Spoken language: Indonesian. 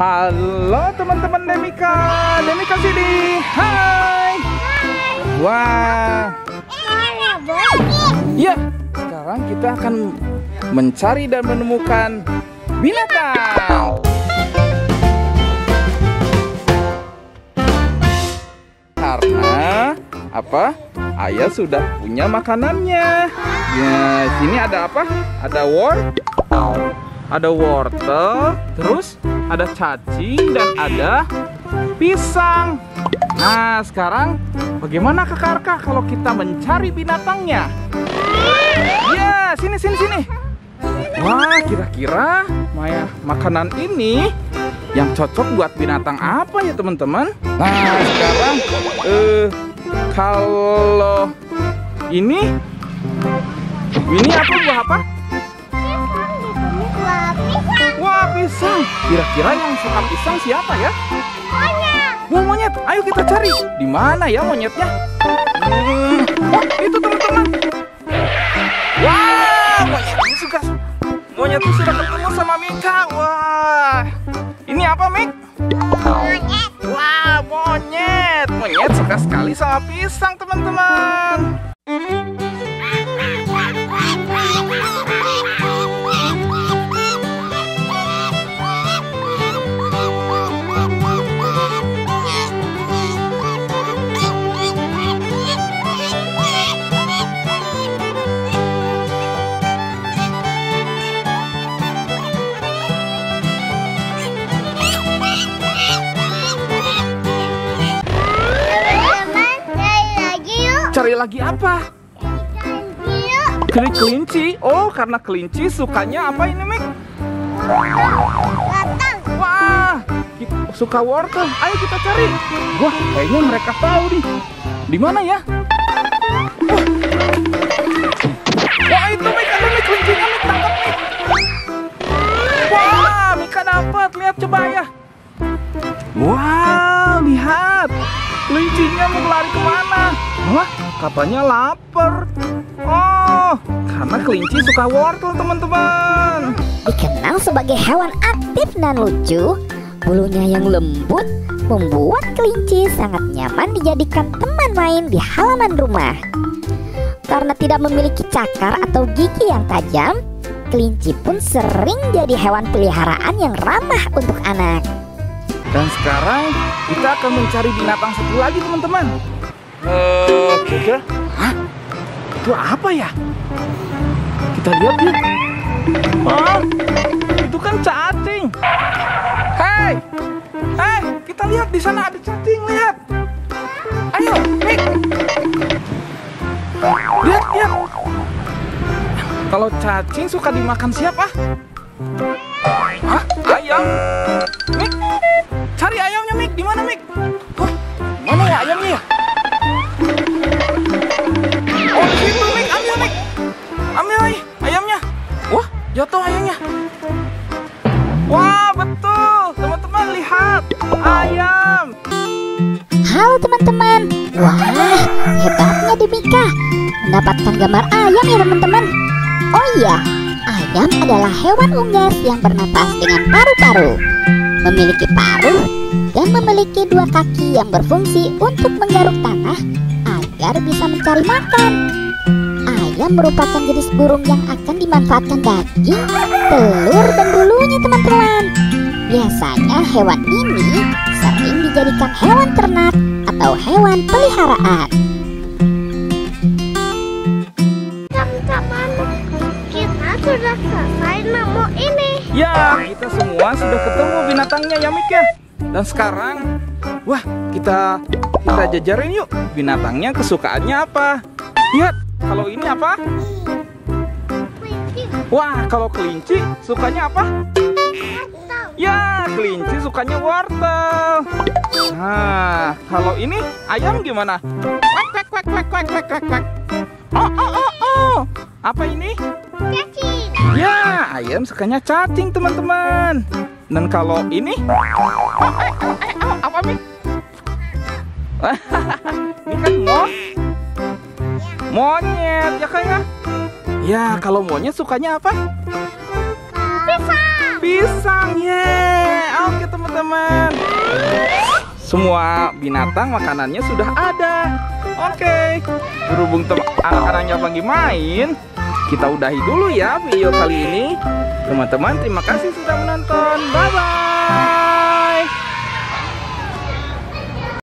Halo teman-teman Demika Demika sini Hai Wah Ya Sekarang kita akan mencari dan menemukan binatang Karena apa? Ayah sudah punya makanannya. Ya, sini ada apa? Ada wort, ada wortel, terus ada cacing dan ada pisang. Nah, sekarang bagaimana kakak Arka kalau kita mencari binatangnya? Ya, sini sini sini. Wah, kira-kira Maya makanan ini yang cocok buat binatang apa ya teman-teman? Nah, sekarang eh kalau ini ini apa buah apa? Wah, pisang. Kira-kira yang suka pisang siapa ya? Wah, monyet. Ayo kita cari. Di mana ya monyetnya? Hmm, oh, itu teman-teman. Wah, monyetnya suka. Monyetnya sudah ketemu sama Mika. Wah, ini apa, Mik? Wah, monyet. Monyet suka sekali sama pisang, teman-teman. Lagi apa? Keli kelinci. Oh, karena kelinci sukanya apa ini, Mik? Wah, suka wortel. Ayo kita cari. Wah, kayaknya mereka tahu nih. Di mana ya? Kelincinya mau lari ke mana? Wah, katanya lapar. Oh, karena kelinci suka wortel, teman-teman. Dikenal sebagai hewan aktif dan lucu, bulunya yang lembut membuat kelinci sangat nyaman dijadikan teman main di halaman rumah. Karena tidak memiliki cakar atau gigi yang tajam, kelinci pun sering jadi hewan peliharaan yang ramah untuk anak. Dan sekarang kita akan mencari binatang satu lagi, teman-teman. Eh, kira-kira, hah? Itu apa ya? Kita lihat yuk. Oh, itu kan cacing. Hei, hei, kita lihat di sana ada cacing. Lihat. Ayo, Nick. Lihat, lihat. Kalau cacing suka dimakan siapa? Hah? Ayam? Mana ya? Oh, situ. Ambil. Ambil ay ayamnya. Wah, jatuh ayamnya. Wah, betul. Teman-teman lihat. Ayam. Halo teman-teman, wah hebatnya Demika mendapatkan gambar ayam ya teman-teman. Oh iya, ayam adalah hewan unggas yang bernapas dengan paru-paru, memiliki paruh dan memiliki dua kaki yang berfungsi untuk menggaruk tanah agar bisa mencari makan. Ayam merupakan jenis burung yang akan dimanfaatkan daging, telur, dan bulunya teman-teman. Biasanya hewan ini sering dijadikan hewan ternak atau hewan peliharaan. Teman-teman, kita sudah selesai nemu ini. Ya, kita semua sudah ketemu binatangnya ya Mik ya. Dan sekarang, wah kita kita jajarin yuk binatangnya kesukaannya apa. Lihat, kalau ini apa? Wah, kalau kelinci sukanya apa? Ya, kelinci sukanya wortel. Nah, kalau ini ayam gimana? Oh oh oh oh. Apa ini? Ya, ayam sukanya cacing, teman-teman. Dan kalau ini? Oh, eh, oh, eh, oh, apa, ini kan mo monyet, ya kan ya? Ya, kalau monyet sukanya apa? pisang, Pisang, ye. Oke, teman-teman. semua binatang makanannya sudah ada. Oke, berhubung anak-anaknya lagi main, kita udahi dulu ya video kali ini. Teman-teman, terima kasih sudah menonton. Bye-bye.